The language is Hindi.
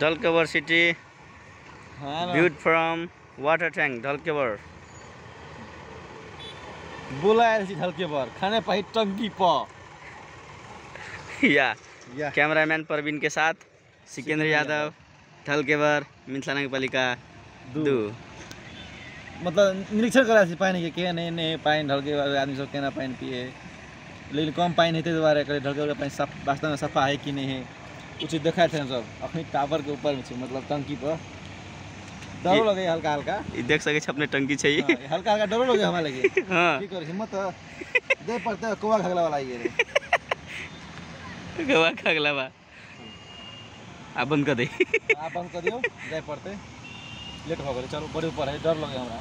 ढलकेवर सिटी हाँ ना। Viewed from water tank ढलकेवर बुलाएर चाहिँ ढल्के खाने पाइ टङ्की प। या या। कैमरामैन परवीन के साथ सिकेंद्र यादव ढलकेवर मिथिला नगर पालिका दू। मतलब निरीक्षण करा से पानी के के नहीं नहीं पानी ढलके भर आदमी सब केना पानी पिए। लेकिन कम पानी है द्वारा करे ढलके भर पानी साफ़ वास्तव में सफ़ा है कि नहीं है। उ चीज़ देखा थे सब। अखनी टावर के ऊपर में मतलब टंकी पर। डरो लगे हल्का हल्का। देख सके अपने टंकी छै हाँ, हल्का हल्का डरो लगे हमारे लगे हाँ। हिम्मत दे पड़ते कोवा घगला वाला ये। गवा खगला बा आ बंद कर दे। आप बंद कर दियो दे पड़ते। लेट हो गए चलो बड़े ऊपर है डर लगे हमरा।